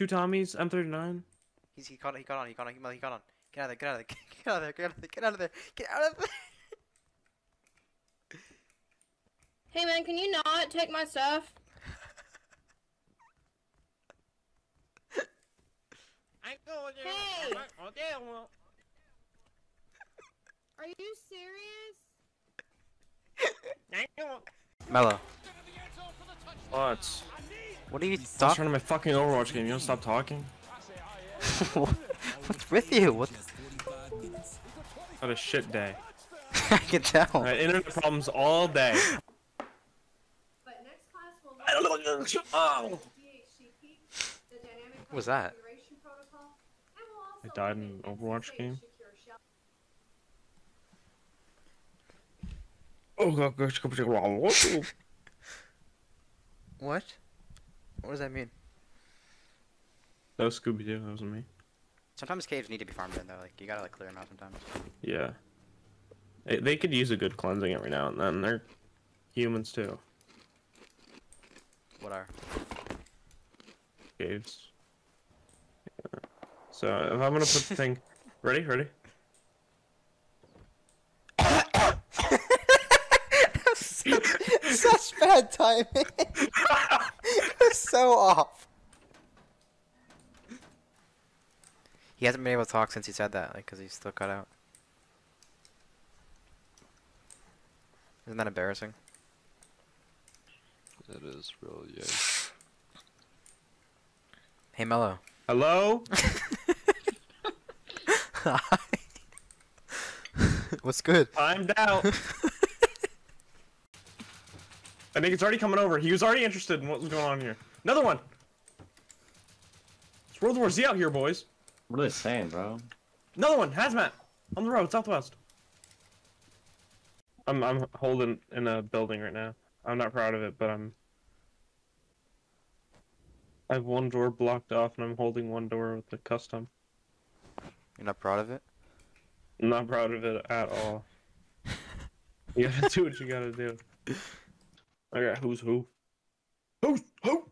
Two Tommies, M39. He's he got he got on he got on he got, he got on. Get out of there! Get out of there! Get out of there! Get out of there! Get out of there! Get out of there! Hey man, can you not take my stuff? I ain't going there. Hey! Oh, Are you serious? Melo, What? What are you Stop talking? trying to my fucking Overwatch game. You don't stop talking. What's with you? What? Had a shit day. I can tell. I had internet problems all day. But next class will Oh. What was that? I died in an Overwatch game. Oh god, gosh. What? What does that mean? That was Scooby Doo. That wasn't me. Sometimes caves need to be farmed in though. Like you gotta like clear them out sometimes. Yeah. They, they could use a good cleansing every now and then. They're humans too. What are? Caves. Yeah. So if I'm gonna put the thing, ready, ready. Such bad timing. so off. He hasn't been able to talk since he said that, like, cause he's still cut out. Isn't that embarrassing? It is really, yeah. Hey Melo. Hello. Hi. What's good? Timed out. I think it's already coming over. He was already interested in what was going on here. Another one. It's World War Z out here, boys. What are they saying, bro? Another one. Hazmat. On the road, southwest. I'm I'm holding in a building right now. I'm not proud of it, but I'm. I have one door blocked off, and I'm holding one door with the custom. You're not proud of it? I'm not proud of it at all. You gotta do what you gotta do. Okay, who's who? Who's who?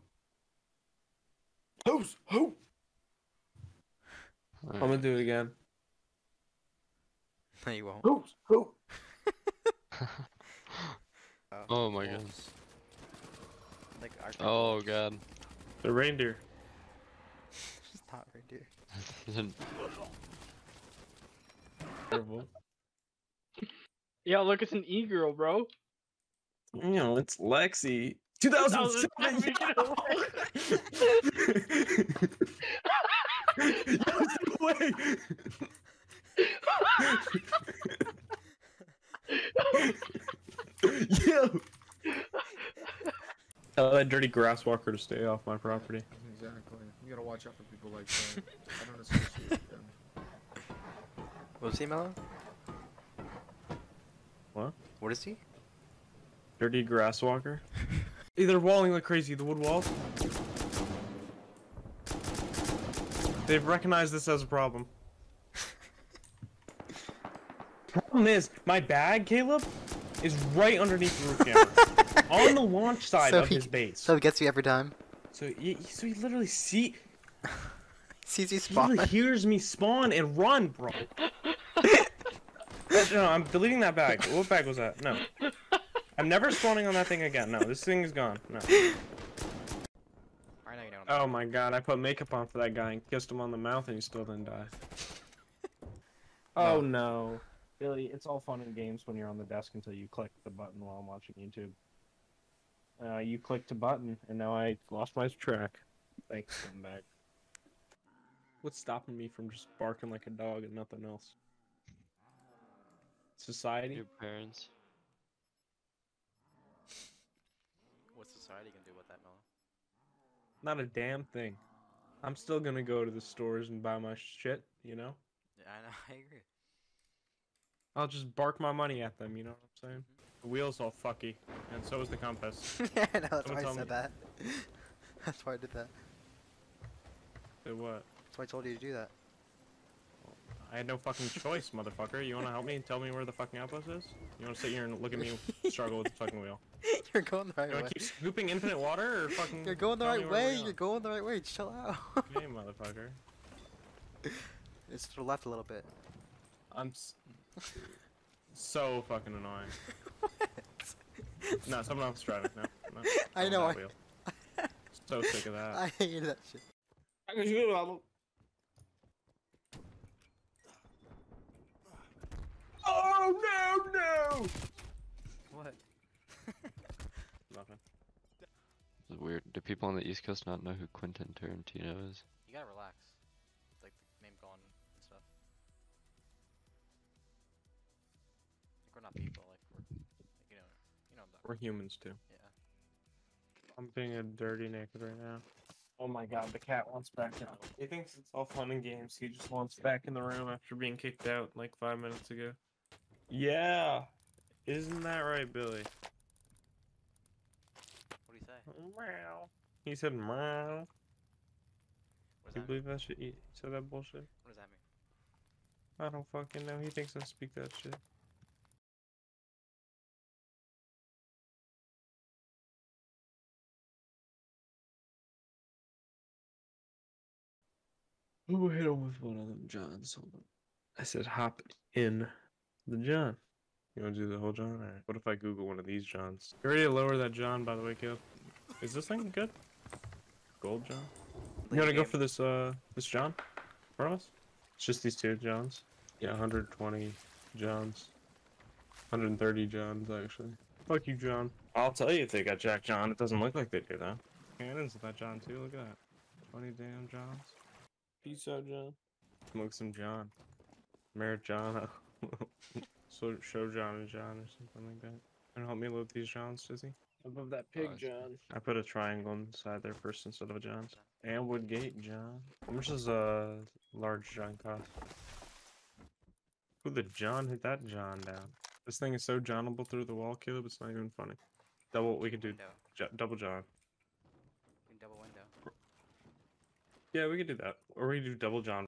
Who's who? I'm gonna do it again. No, you won't. Who's who? Oh my god. Like, Oh god. The reindeer. It's not reindeer. Terrible. Yo, look, it's an e-girl, bro. You know, it's Lexi. 2007. Yes, way. Yo. Tell that dirty grass walker to stay off my property. Exactly. You gotta watch out for people like that. I don't associate with them. What is he, Melo? What? What is he? Dirty grass walker. Hey, they're walling like crazy. The wood walls. They've recognized this as a problem. Problem is, my bag, Caleb, is right underneath the roof camera, on the launch side So of he- his base. So it gets you every time. So he, so he literally see, Sees you he spawn. literally hears me spawn and run, bro. No, I'm deleting that bag. What bag was that? No. I'm never spawning on that thing again. No, this thing is gone. No. I know you don't. Oh my god, I put makeup on for that guy and kissed him on the mouth and he still didn't die. Oh no. Billy, it's all fun and games when you're on the desk until you click the button while I'm watching YouTube. Uh, you clicked a button and now I lost my track. Thanks, come back. What's stopping me from just barking like a dog and nothing else? Society? Your parents. Can do with that, Melo? Not a damn thing. I'm still gonna go to the stores and buy my shit, you know? Yeah, I know. I agree. I'll just bark my money at them, you know what I'm saying? Mm-hmm. The wheel's all fucky, and so is the compass. yeah, I know. That's Someone why I said me. that. that's why I did that. Say what? That's why I told you to do that. I had no fucking choice, motherfucker. You wanna help me and tell me where the fucking outpost is? You wanna sit here and look at me struggle with the fucking wheel? You're going the right You wanna way. keep scooping infinite water or fucking? You're going the right way. going? You're going the right way. Chill out. Hey, motherfucker. it's to the left a little bit. I'm s- so fucking annoying. No, someone else driving. No, no. I know, I- wheel. So sick of that. I hate that shit. Oh no no! What? Nothing. It's weird. Do people on the East Coast not know who Quentin Tarantino is? You gotta relax. It's like the name gone and stuff. Like we're not people. Like we're, like, you know, you know. We're humans too. Yeah. I'm being a dirty naked right now. Oh my god, the cat wants back in. He thinks it's all fun and games. He just wants back in the room after being kicked out like five minutes ago. Yeah. Isn't that right, Billy? What do you say? Meow. He said meow. What does You that mean? believe that shit? He said that bullshit? What does that mean? I don't fucking know. He thinks I speak that shit. Who hit him with one of them Johns? Hold on. I said hop in the John. You want to do the whole John? Alright. What if I Google one of these Johns? You ready to lower that John, by the way, Caleb? Is this thing good? Gold John? You want to go for this, uh, this John? In front of us? It's just these two Johns. Yeah, 120 Johns. 130 Johns, actually. Fuck you, John. I'll tell you if they got Jack John. It doesn't look like they do, though. Cannons with that John, too. Look at that. 20 damn Johns. Peace out, John. Smoke some John. Merritt John. so show John and John or something like that. And help me load these Johns, Dizzy. Above that pig John. I put a triangle inside there first instead of a John's. And Woodgate John. How much does a large John cost? Who the John hit that John down? This thing is so Johnable through the wall, Caleb. It's not even funny. Double. We can do Window. jo- double John. Double window. Yeah, we could do that. Or we could do double John